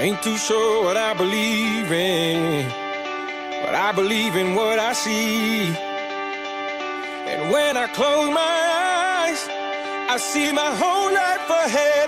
ain't too sure what I believe in, but I believe in what I see. And when I close my eyes, I see my whole life ahead